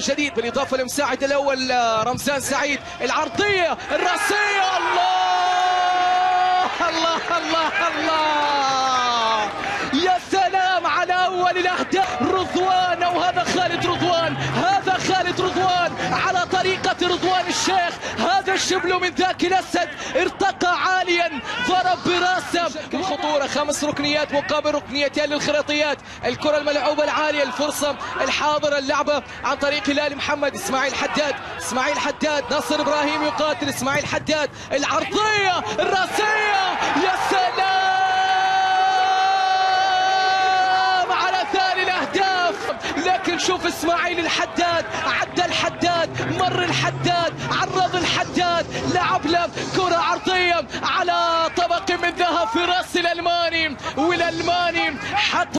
جديد بالإضافة للمساعد الأول آه، رمزان سعيد العرضية الرأسية. الله الله الله الله. يا سلام على أول الأهداف. رضوان وهذا خالد رضوان هذا خالد رضوان على طريقة رضوان الشيخ. هذا الشبل من ذاك الأسد ارتقى عاليا ضرب براسه الخطوره خمس ركنيات مقابل ركنيتين للخريطيات. الكرة الملعوبة العالية الفرصة الحاضرة اللعبة عن طريق هلال محمد إسماعيل حداد. إسماعيل حداد ناصر إبراهيم يقاتل. إسماعيل حداد العرضية الراسية. يا سلام على ثاني الأهداف. لكن شوف إسماعيل الحداد عدى الحداد مر الحداد عرض الحداد. لعب له كرة عرضية على طبق من ذهب والالماني حط